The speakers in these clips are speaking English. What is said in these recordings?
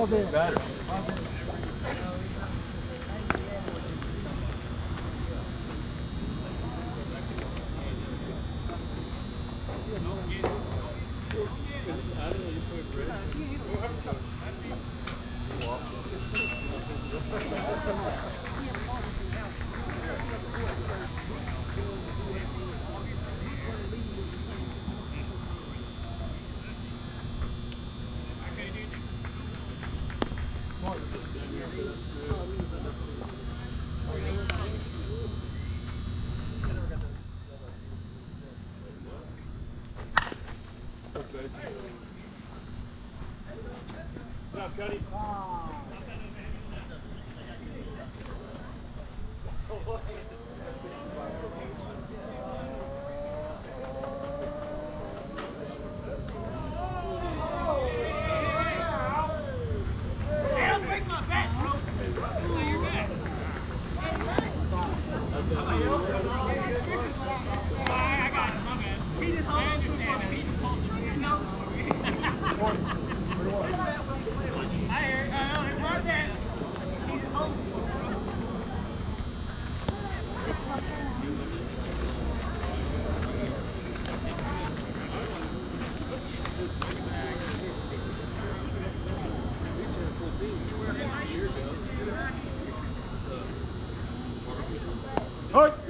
All day. Better. Good job, Cuddy.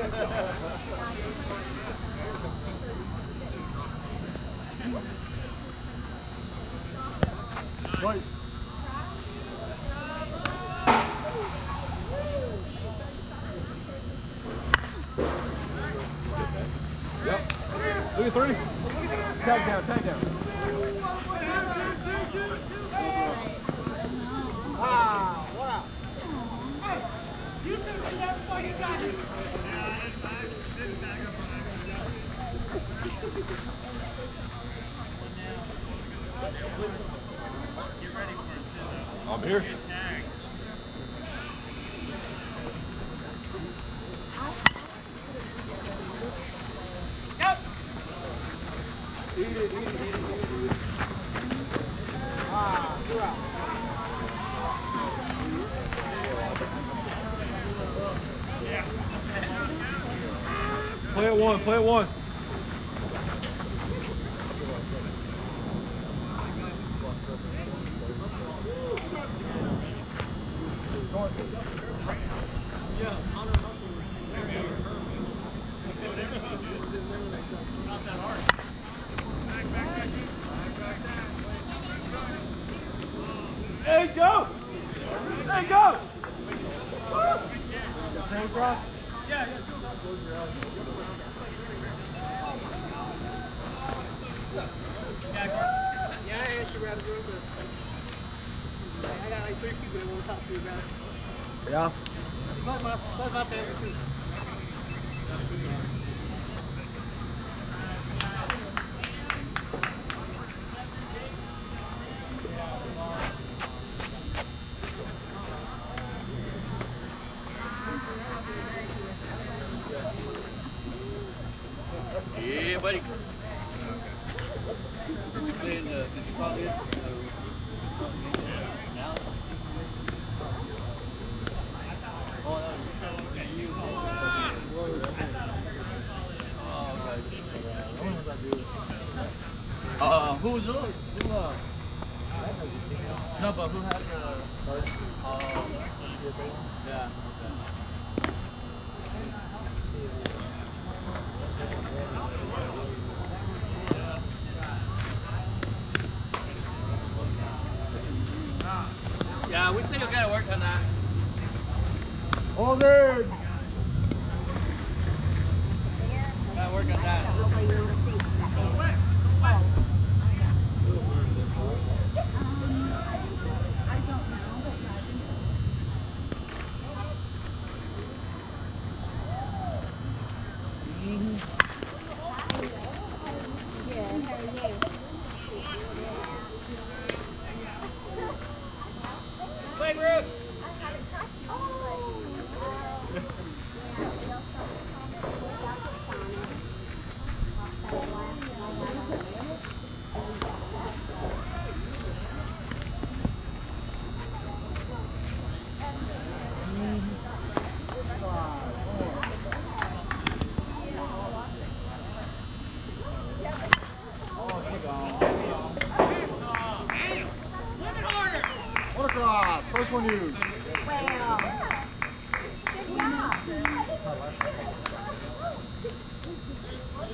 Right. Look at three. Tag down, tag down. I'm here. Play it one, play it one. Same cross? Yeah, I asked you about it, bro, but I got like three people that want to talk to you about it. Yeah. Plus my, plus my family too. Did you call. Uh, who yours? Who, uh? No, but who had the? Uh, yeah. Okay. Yeah, we still gotta work on that. Hold it. Gotta work on that. Don't know, but I think Yeah, how are you?